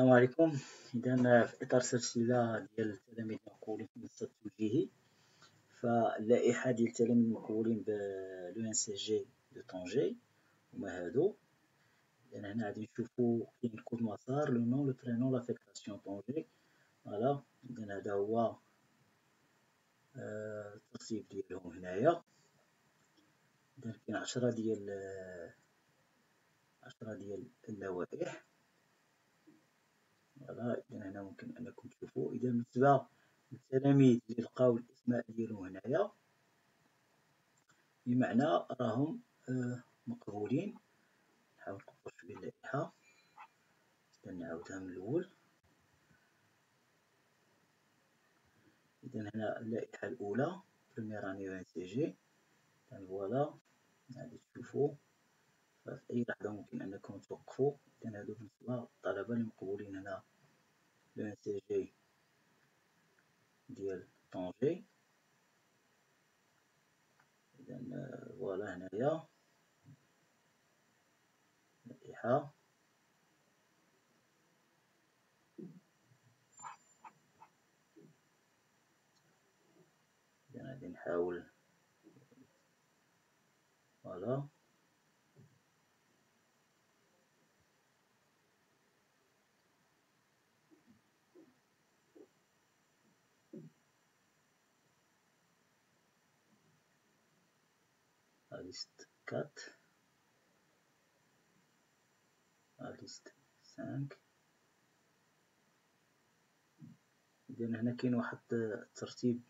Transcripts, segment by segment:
السلام عليكم. إذا في إطار سلسلة ديال التلاميذ المقبولين في منصة توجيهي. فاللائحة ديال التلاميذ المقبولين ب l'ENCG de Tanger. هما هادو. إذا هنا غادي نشوفو فين كود مسار le nom le prénom l'affectation Tanger. voilà إذا هذا هو الترتيب ديالهم هنايا. إذا كاين عشرة ديال عشرة ديال اللوائح voilà إذا هنا ممكن أنكم تشوفوا إذا بالنسبة للتلاميذ اللي لقاو الأسماء ديالهم هنايا. بمعنى راهم آه، مقبولين. نحاول نكبر شوية اللائحة. نعاودها من الأول. إذا هنا اللائحة الأولى première année ENCG voilà غادي تشوفو ففي أي لحظة ممكن أنكم توقفوا. إذا هادو بالنسبة للطلبة المقبولين هنا. l'ENCG ديال Tanger إذا voilà هنايا إذا غادي نحاول فوالا liste 4 la liste 5 إذا هنا كاين واحد الترتيب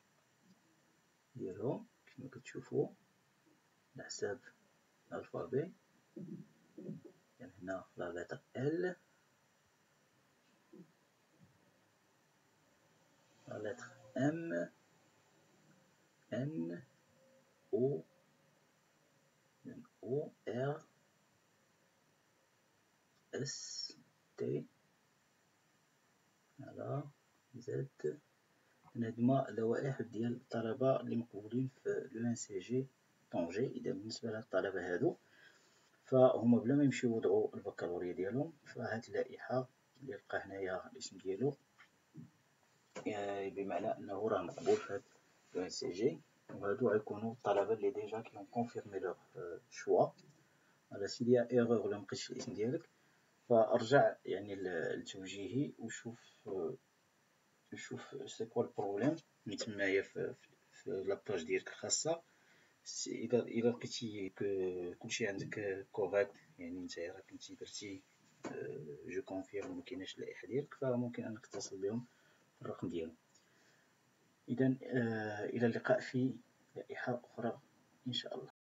ديالهم كما كتشوفوا على حساب الألفابي. يعني هنا لا لتر ال لا لتر ام ان أو O R S T على زد هادوما اللوائح ديال الطلبة اللي مقبولين في l'ENCG Tanger. إذا بالنسبة لهاد الطلبة هادو فهما بلا ما يمشيو يوضعو البكالوريا ديالهم فهاد اللائحة اللي لقى هنايا الاسم ديالو بمعنى أنه راه مقبول في هاد l'ENCG. وهادو غيكونو الطلبة اللي déjà qui ont confirmé leur choix على سيدي erreur ولا مبقيتش الاسم ديالك فارجع يعني للتوجيهي وشوف شوف c'est quoi ال problème من تمايا في, la page ديالك الخاصة اذا اذا لقيتي كلشي عندك correct يعني نتايا راه كنتي درتي je confirme مكايناش اللائحة ديالك فممكن انك تتصل بهم الرقم ديالهم إذا إلى اللقاء في لائحة أخرى إن شاء الله.